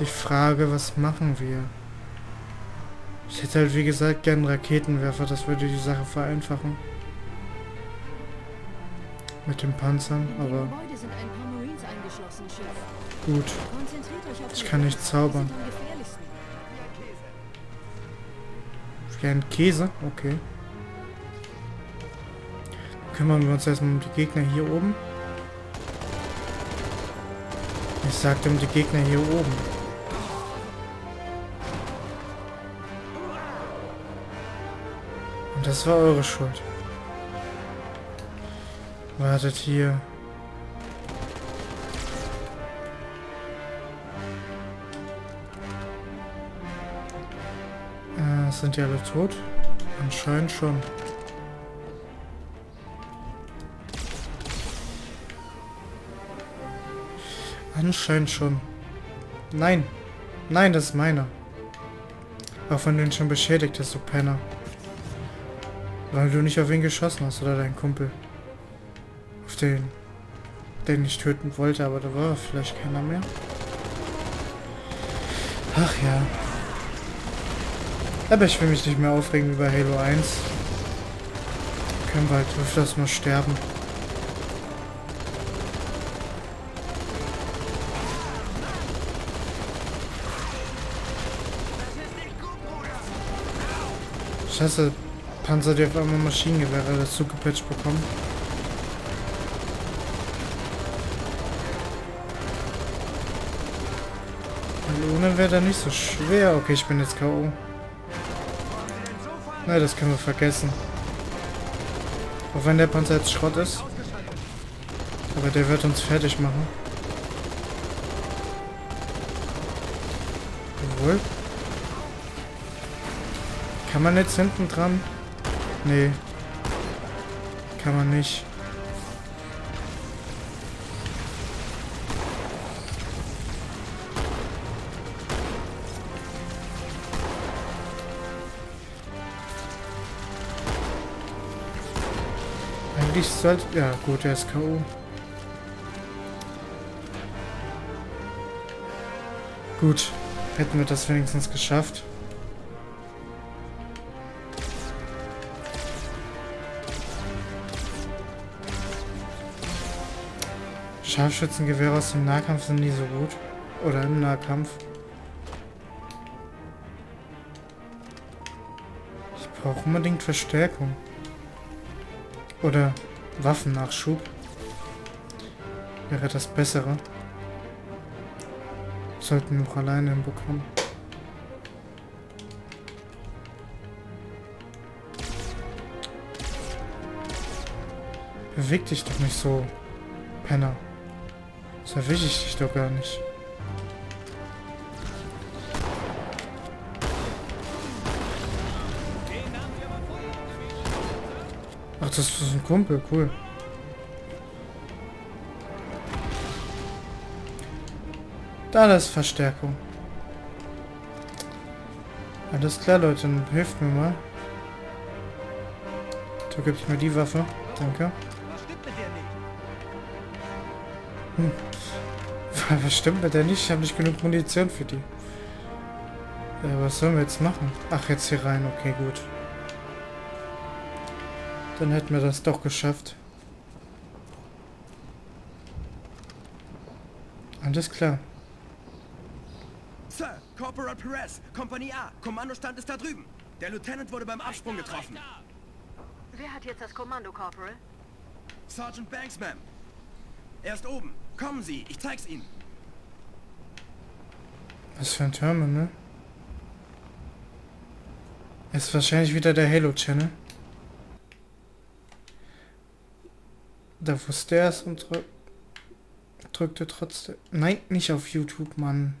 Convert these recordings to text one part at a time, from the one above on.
Die Frage, was machen wir? Ich hätte halt wie gesagt gern Raketenwerfer, das würde die Sache vereinfachen. Mit den Panzern, aber gut. Ich kann nicht zaubern. Gern Käse, okay. Kümmern wir uns erstmal um die Gegner hier oben. Ich sagte um die Gegner hier oben. Das war eure Schuld. Wartet hier. Äh, sind die alle tot? Anscheinend schon. Anscheinend schon. Nein. Nein, das ist meiner. Auch wenn du ihn schon beschädigt hast, du Penner. Weil du nicht auf ihn geschossen hast, oder dein Kumpel den, den ich töten wollte, aber da war vielleicht keiner mehr. Ach ja. Aber ich will mich nicht mehr aufregen wie bei Halo 1. Können wir halt öfters mal sterben. Scheiße, Panzer, die auf einmal Maschinengewehre dazu gepatcht bekommen. Ohne wäre da nicht so schwer. Okay, ich bin jetzt K.O. Na, das können wir vergessen. Auch wenn der Panzer jetzt Schrott ist. Aber der wird uns fertig machen. Jawohl. Kann man jetzt hinten dran? Nee. Kann man nicht. Eigentlich sollte... Ja, gut, der ist K.O. Gut, hätten wir das wenigstens geschafft. Scharfschützengewehre aus dem Nahkampf sind nie so gut. Oder im Nahkampf. Ich brauche unbedingt Verstärkung. Oder Waffennachschub. Wäre das Bessere. Sollten wir auch alleine hinbekommen. Beweg dich doch nicht so, Penner. So erwische ich dich doch gar nicht. Ach, das ist ein Kumpel, cool. Da ist Verstärkung. Alles klar, Leute, dann hilft mir mal. Du gibst mir die Waffe. Danke. Hm. Was stimmt mit der nicht? Ich habe nicht genug Munition für die. Ja, was sollen wir jetzt machen? Ach, jetzt hier rein. Okay, gut. Dann hätten wir das doch geschafft. Alles klar. Sir, Corporal Perez, Kompanie A, Kommandostand ist da drüben. Der Lieutenant wurde beim Absprung getroffen. Wer hat jetzt das Kommando, Corporal? Sergeant Banks, Ma'am. Er ist oben. Kommen Sie, ich zeig's Ihnen. Was für ein Terminal, ne? Ist wahrscheinlich wieder der Halo-Channel. Da wusste er es und drück, drückte trotzdem... Nein, nicht auf YouTube, Mann.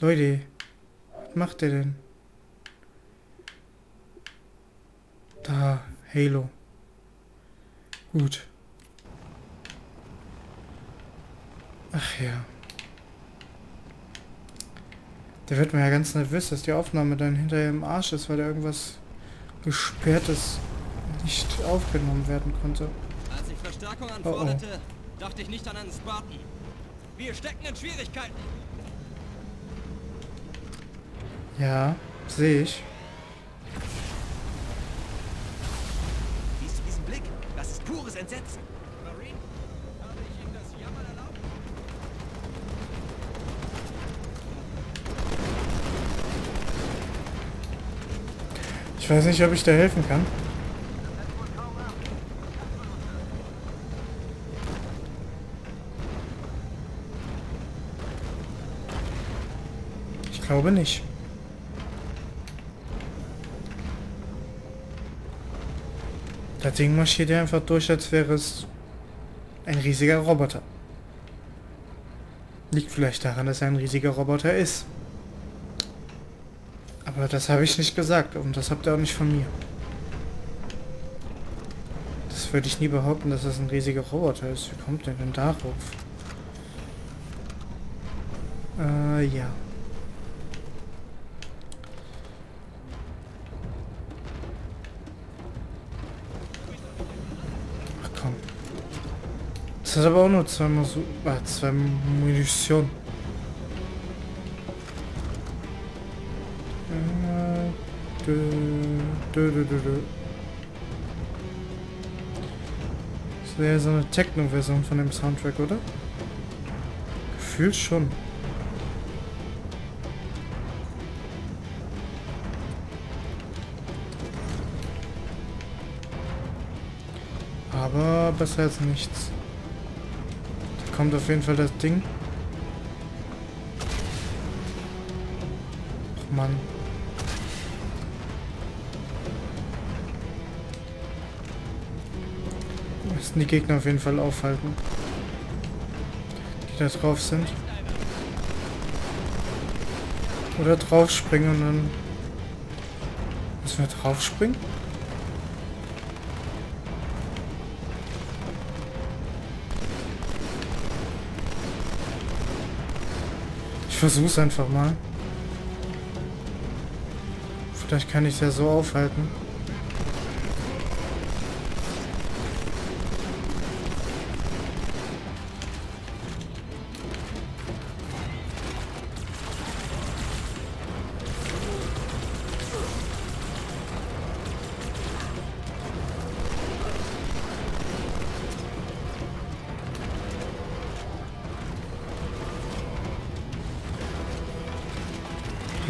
Leute, was macht der denn? Da, Halo. Gut. Ach ja. Der wird mir ja ganz nervös, dass die Aufnahme dann hinterher im Arsch ist, weil da irgendwas gesperrtes nicht aufgenommen werden konnte. Verstärkung anforderte, oh oh. dachte ich nicht an einen Spartan. Wir stecken in Schwierigkeiten. Ja, sehe ich. Siehst du diesen Blick? Das ist pures Entsetzen. Marine, habe ich Ihnen das Jammern erlaubt? Ich weiß nicht, ob ich da helfen kann. Ich glaube nicht. Das Ding marschiert ja einfach durch, als wäre es ein riesiger Roboter. Liegt vielleicht daran, dass er ein riesiger Roboter ist. Aber das habe ich nicht gesagt und das habt ihr auch nicht von mir. Das würde ich nie behaupten, dass das ein riesiger Roboter ist. Wie kommt der denn darauf? Äh, ja. Ach komm. Das hat aber auch nur zweimal so... Ah, zwei Munition. Dö, dö, dö, dö. Das wäre so eine Techno-Version von dem Soundtrack, oder? Gefühlt schon. Aber besser als nichts. Da kommt auf jeden Fall das Ding. Ach Mann. Müssen die Gegner auf jeden Fall aufhalten. Die da drauf sind. Oder draufspringen und dann... Müssen wir draufspringen? Ich versuch's einfach mal. Vielleicht kann ich ja so aufhalten.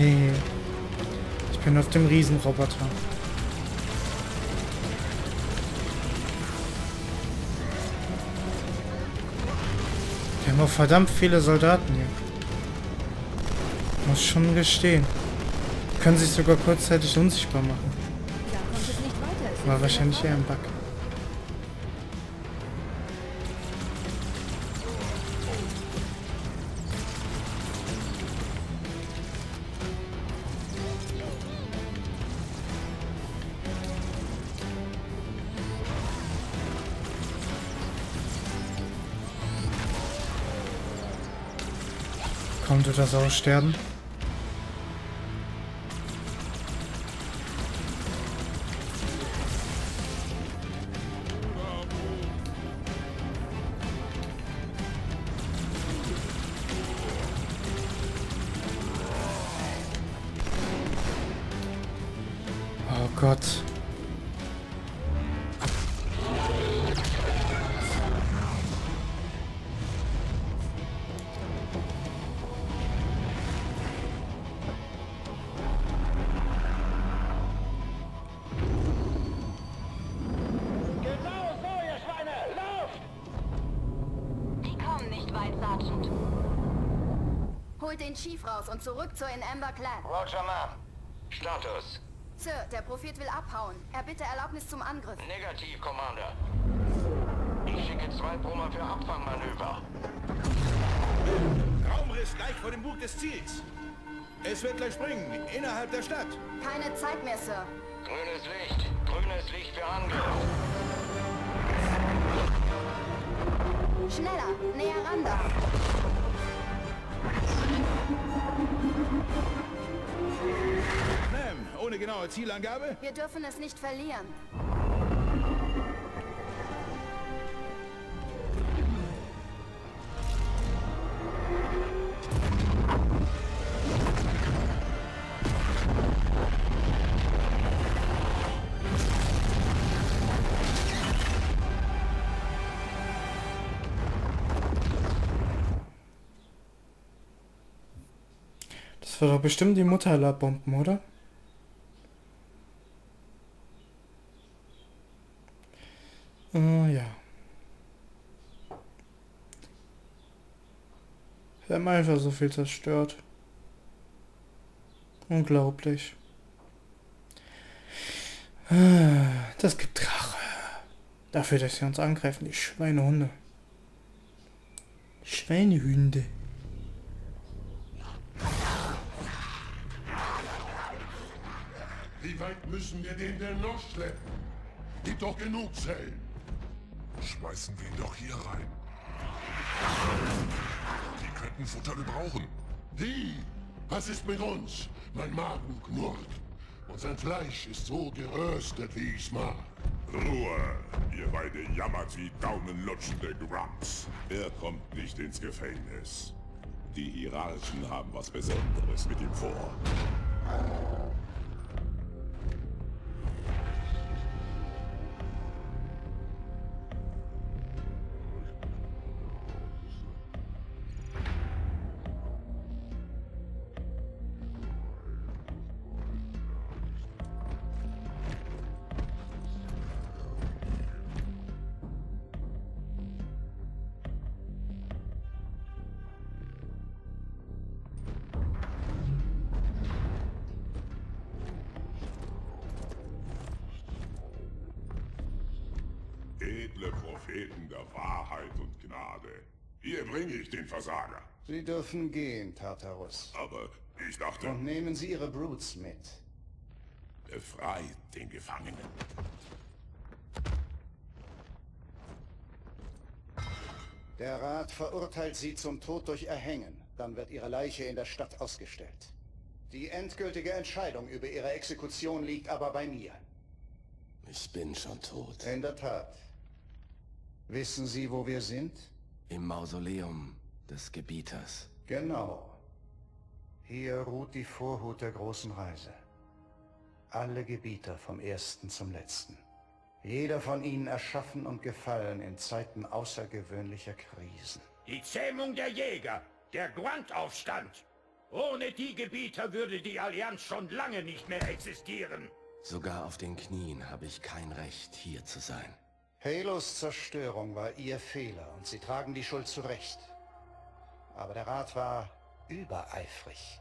Hey. Ich bin auf dem Riesenroboter. Wir haben auch verdammt viele Soldaten hier. Muss schon gestehen. Können sich sogar kurzzeitig unsichtbar machen. War wahrscheinlich eher ein Bug. Kommt du das aussterben? Oh Gott. Sergeant. Holt den Chief raus und zurück zur In Amber Clan. Roger, Mann. Status. Sir, der Prophet will abhauen. Er bitte Erlaubnis zum Angriff. Negativ, Commander. Ich schicke zwei Brummer für Abfangmanöver. Raumriss gleich vor dem Bug des Ziels. Es wird gleich springen, innerhalb der Stadt. Keine Zeit mehr, Sir. Grünes Licht. Grünes Licht für Angriff. Schneller, näher ran da. Ma'am, ohne genaue Zielangabe? Wir dürfen es nicht verlieren. Das war doch bestimmt die Mutterladbomben, oder? Oh ja. Wir haben einfach so viel zerstört. Unglaublich. Das gibt Rache. Dafür, dass sie uns angreifen, die Schweinehunde. Schweinehunde. Wie weit müssen wir den denn noch schleppen? Gibt doch genug Zellen. Schmeißen wir ihn doch hier rein. Die könnten Futter gebrauchen. Wie? Was ist mit uns? Mein Magen knurrt. Und sein Fleisch ist so geröstet, wie ich's mag. Ruhe! Ihr beide jammert wie daumenlutschende Grumps. Er kommt nicht ins Gefängnis. Die Hierarchen haben was Besonderes mit ihm vor. Der Wahrheit und Gnade. Hier bringe ich den Versager. Sie dürfen gehen, Tartarus. Aber ich dachte, Und nehmen Sie Ihre Brutes mit. befreit den Gefangenen. Der Rat verurteilt Sie zum Tod durch Erhängen. Dann wird Ihre Leiche in der Stadt ausgestellt. Die endgültige Entscheidung über Ihre Exekution liegt aber bei mir. Ich bin schon tot. In der Tat. Wissen Sie, wo wir sind? Im Mausoleum des Gebieters. Genau. Hier ruht die Vorhut der großen Reise. Alle Gebieter vom ersten zum letzten. Jeder von ihnen erschaffen und gefallen in Zeiten außergewöhnlicher Krisen. Die Zähmung der Jäger, der Grunt-Aufstand. Ohne die Gebieter würde die Allianz schon lange nicht mehr existieren. Sogar auf den Knien habe ich kein Recht, hier zu sein. Halos Zerstörung war ihr Fehler und sie tragen die Schuld zurecht. Aber der Rat war übereifrig.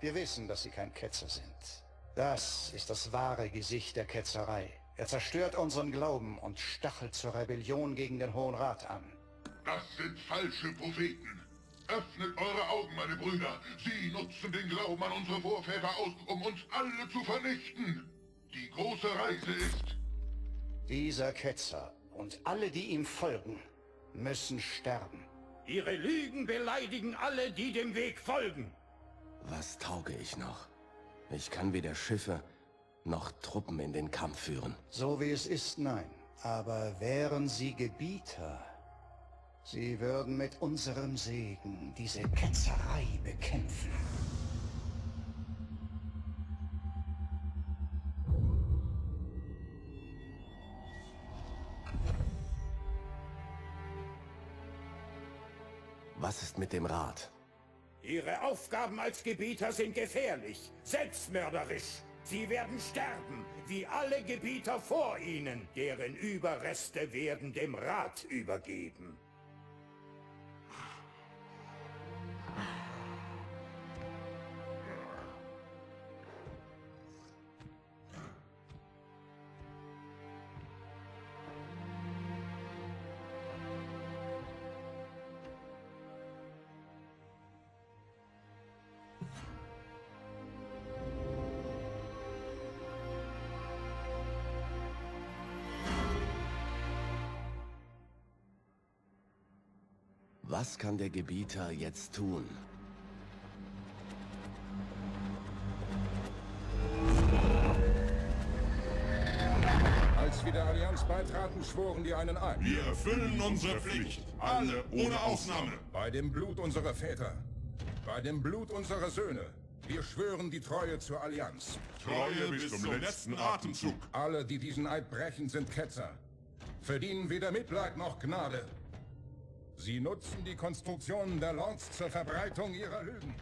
Wir wissen, dass sie kein Ketzer sind. Das ist das wahre Gesicht der Ketzerei. Er zerstört unseren Glauben und stachelt zur Rebellion gegen den Hohen Rat an. Das sind falsche Propheten. Öffnet eure Augen, meine Brüder. Sie nutzen den Glauben an unsere Vorväter aus, um uns alle zu vernichten. Die große Reise ist... Dieser Ketzer und alle, die ihm folgen, müssen sterben. Ihre Lügen beleidigen alle, die dem Weg folgen. Was tauge ich noch? Ich kann weder Schiffe noch Truppen in den Kampf führen. So wie es ist, nein. Aber wären sie Gebieter, sie würden mit unserem Segen diese Ketzerei bekämpfen. Was ist mit dem Rat? Ihre Aufgaben als Gebieter sind gefährlich, selbstmörderisch. Sie werden sterben, wie alle Gebieter vor ihnen. Deren Überreste werden dem Rat übergeben. Was kann der Gebieter jetzt tun? Als wir der Allianz beitraten, schworen wir einen ein. Wir erfüllen unsere Pflicht. Alle ohne Ausnahme. Bei dem Blut unserer Väter. Bei dem Blut unserer Söhne. Wir schwören die Treue zur Allianz. Treue bis zum letzten Atemzug. Alle, die diesen Eid brechen, sind Ketzer. Verdienen weder Mitleid noch Gnade. Sie nutzen die Konstruktionen der Lords zur Verbreitung ihrer Lügen.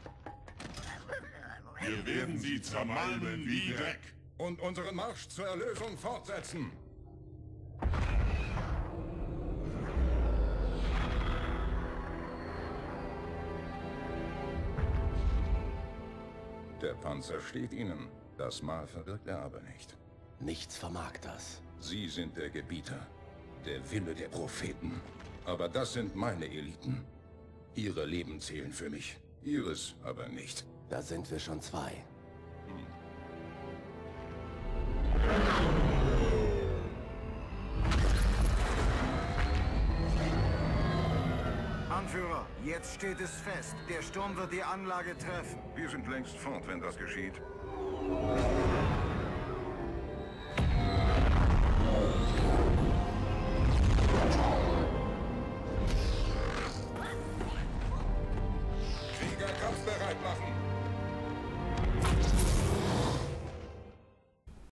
Wir werden sie zermalmen wie Dreck. Und unseren Marsch zur Erlösung fortsetzen. Der Panzer steht Ihnen. Das Mal verwirkt er aber nicht. Nichts vermag das. Sie sind der Gebieter. Der Wille der Propheten. Aber das sind meine Eliten. Ihre Leben zählen für mich. Ihres aber nicht. Da sind wir schon zwei. Anführer, jetzt steht es fest. Der Sturm wird die Anlage treffen. Wir sind längst fort, wenn das geschieht.